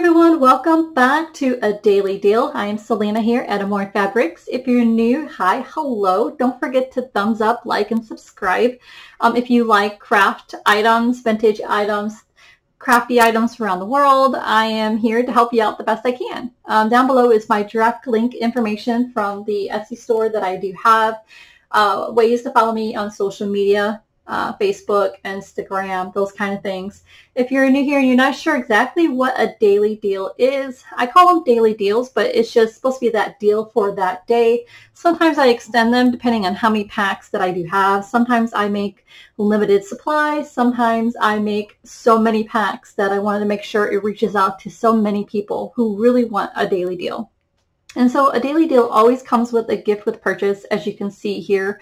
everyone, welcome back to A Daily Deal. I am Salena here at AmourFabriQues. If you're new, hi, hello. Don't forget to thumbs up, like, and subscribe. Um, if you like craft items, vintage items, crafty items from around the world, I am here to help you out the best I can. Um, down below is my direct link information from the Etsy store that I do have. Uh, ways to follow me on social media uh, Facebook, Instagram, those kind of things. If you're new here and you're not sure exactly what a daily deal is, I call them daily deals, but it's just supposed to be that deal for that day. Sometimes I extend them depending on how many packs that I do have. Sometimes I make limited supply. Sometimes I make so many packs that I wanted to make sure it reaches out to so many people who really want a daily deal. And so a daily deal always comes with a gift with purchase, as you can see here.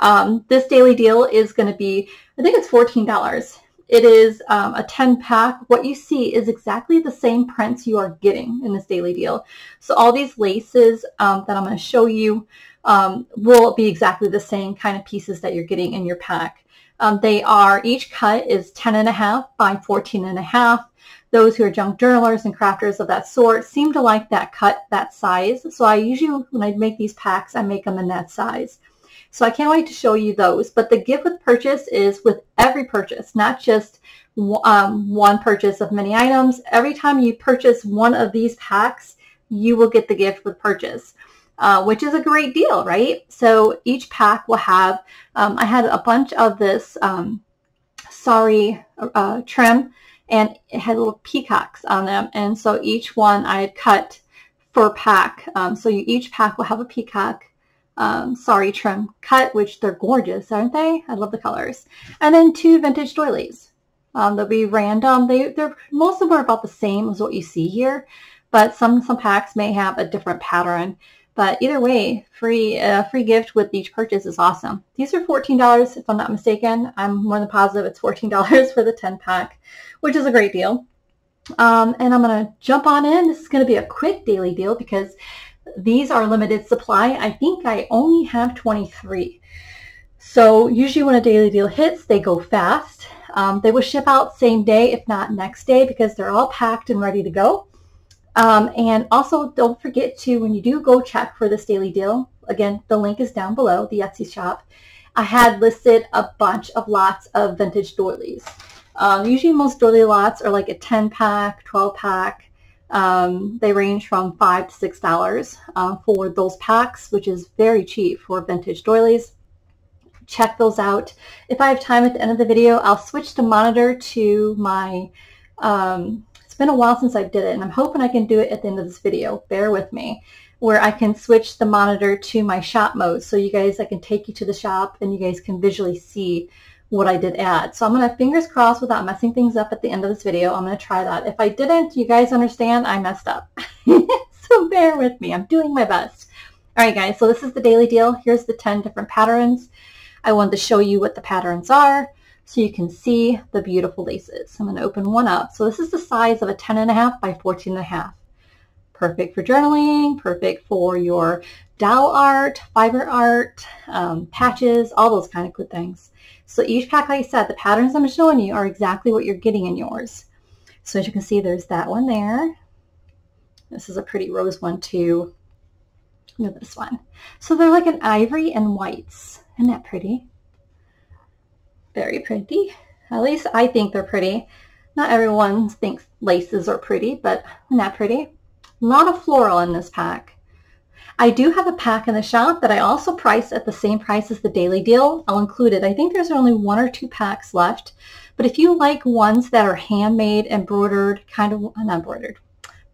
Um, this daily deal is going to be, I think it's $14. It is um, a 10 pack. What you see is exactly the same prints you are getting in this daily deal. So all these laces um, that I'm going to show you um, will be exactly the same kind of pieces that you're getting in your pack. Um, they are, each cut is 10 and a half by 14 and a half. Those who are junk journalers and crafters of that sort seem to like that cut, that size. So I usually, when I make these packs, I make them in that size. So I can't wait to show you those. But the gift with purchase is with every purchase, not just um, one purchase of many items. Every time you purchase one of these packs, you will get the gift with purchase. Uh, which is a great deal, right? So each pack will have, um, I had a bunch of this um, sari uh, trim and it had little peacocks on them. And so each one I had cut for pack. Um, so you, each pack will have a peacock um, sari trim cut, which they're gorgeous, aren't they? I love the colors. And then two vintage doilies. Um, they'll be random. They, they're most of them are about the same as what you see here, but some some packs may have a different pattern. But either way, free uh, free gift with each purchase is awesome. These are $14 if I'm not mistaken. I'm more than positive it's $14 for the 10 pack, which is a great deal. Um, and I'm going to jump on in. This is going to be a quick daily deal because these are limited supply. I think I only have 23. So usually when a daily deal hits, they go fast. Um, they will ship out same day, if not next day, because they're all packed and ready to go. Um, and also don't forget to, when you do go check for this daily deal, again, the link is down below, the Etsy shop. I had listed a bunch of lots of vintage doilies. Um, usually most doily lots are like a 10 pack, 12 pack, um, they range from five to six dollars uh, for those packs, which is very cheap for vintage doilies. Check those out. If I have time at the end of the video, I'll switch the monitor to my. Um, it's been a while since I did it, and I'm hoping I can do it at the end of this video. Bear with me, where I can switch the monitor to my shop mode, so you guys, I can take you to the shop, and you guys can visually see what I did add. So I'm going to fingers crossed without messing things up at the end of this video. I'm going to try that. If I didn't, you guys understand I messed up. so bear with me. I'm doing my best. All right, guys. So this is the daily deal. Here's the 10 different patterns. I wanted to show you what the patterns are so you can see the beautiful laces. I'm going to open one up. So this is the size of a 10 and a half by 14 and a half. Perfect for journaling, perfect for your dowel art, fiber art, um, patches, all those kind of good things. So each pack, like I said, the patterns I'm showing you are exactly what you're getting in yours. So as you can see, there's that one there. This is a pretty rose one too. Look at this one. So they're like an ivory and whites. Isn't that pretty? Very pretty. At least I think they're pretty. Not everyone thinks laces are pretty, but isn't that pretty? A lot of floral in this pack. I do have a pack in the shop that I also price at the same price as the daily deal. I'll include it. I think there's only one or two packs left. But if you like ones that are handmade, embroidered, kind of, not embroidered,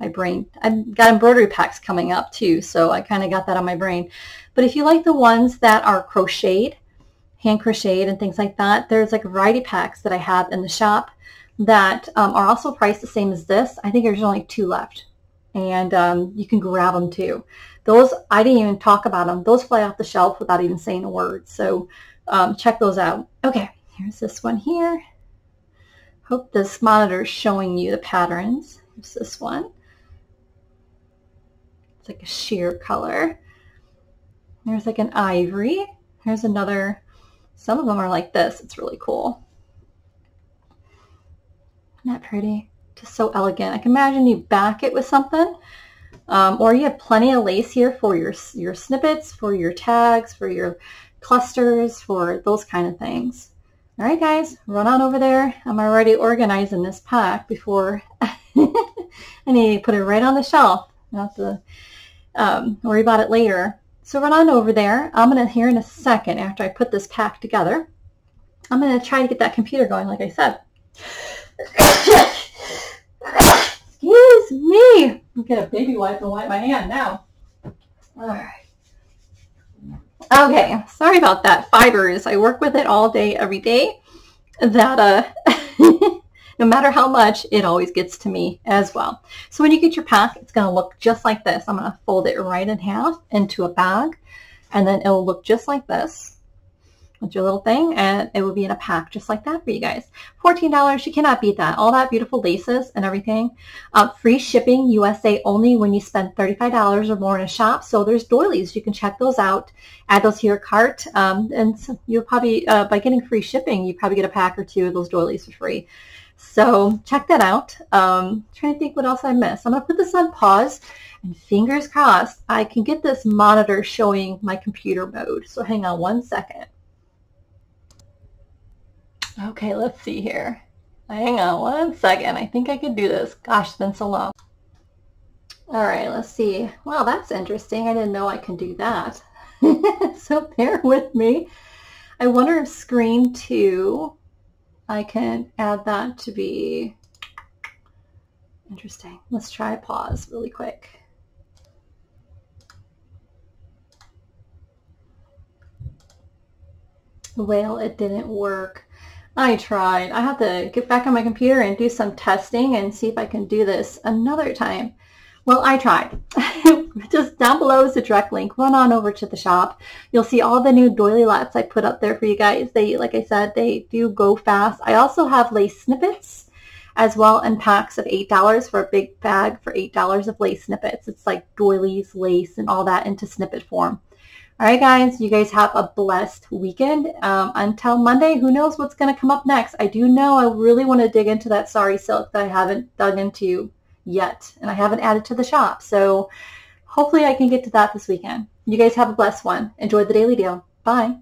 my brain. I've got embroidery packs coming up too, so I kind of got that on my brain. But if you like the ones that are crocheted, hand crocheted and things like that, there's like variety packs that I have in the shop that um, are also priced the same as this. I think there's only two left and um, you can grab them too. Those, I didn't even talk about them. Those fly off the shelf without even saying a word. So um, check those out. Okay, here's this one here. Hope this monitor is showing you the patterns. Here's this one. It's like a sheer color. There's like an ivory. Here's another. Some of them are like this. It's really cool. Isn't that pretty? Just so elegant. I can imagine you back it with something. Um, or you have plenty of lace here for your, your snippets, for your tags, for your clusters, for those kind of things. All right, guys, run on over there. I'm already organizing this pack before I need to put it right on the shelf. Not to um, worry about it later. So run on over there. I'm going to, here in a second, after I put this pack together, I'm going to try to get that computer going, like I said. Me. Get a baby wipe and wipe my hand now. All right. Okay, sorry about that. Fibers. I work with it all day, every day. That, uh, no matter how much, it always gets to me as well. So when you get your pack, it's going to look just like this. I'm going to fold it right in half into a bag, and then it will look just like this with your little thing and it will be in a pack just like that for you guys. $14, you cannot beat that. All that beautiful laces and everything. Uh, free shipping, USA only when you spend $35 or more in a shop. So there's doilies. You can check those out, add those to your cart. Um, and so you'll probably, uh, by getting free shipping, you probably get a pack or two of those doilies for free. So check that out. Um, trying to think what else I missed. I'm going to put this on pause and fingers crossed I can get this monitor showing my computer mode. So hang on one second. Okay, let's see here. Hang on one second. I think I could do this. Gosh, it's been so long. All right, let's see. Wow, that's interesting. I didn't know I can do that. so bear with me. I wonder if screen two, I can add that to be interesting. Let's try pause really quick. Well, it didn't work. I tried. I have to get back on my computer and do some testing and see if I can do this another time. Well, I tried. Just down below is the direct link. Run on over to the shop. You'll see all the new doily lots I put up there for you guys. They, like I said, they do go fast. I also have lace snippets as well in packs of $8 for a big bag for $8 of lace snippets. It's like doilies, lace, and all that into snippet form. All right, guys, you guys have a blessed weekend. Um, until Monday, who knows what's going to come up next. I do know I really want to dig into that sari silk that I haven't dug into yet, and I haven't added to the shop. So hopefully I can get to that this weekend. You guys have a blessed one. Enjoy the daily deal. Bye.